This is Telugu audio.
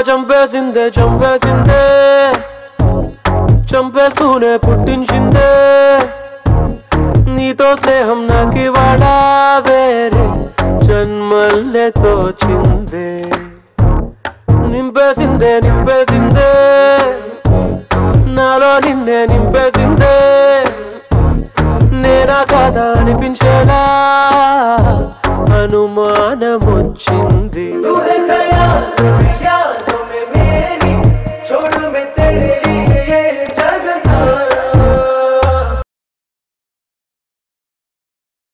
చంపేసిందే చంపేసిందే. చంపేస్తూనే పుట్టించిందే. నీతో స్నేహం నాకు ఇవాళ వేరే జన్మల్లే తోచిందే. నింపేసిందే నింపేసిందే. నాలో నిన్నే నింపేసిందే. నేనా కాదా అనిపించేలా అనుమానం వచ్చింది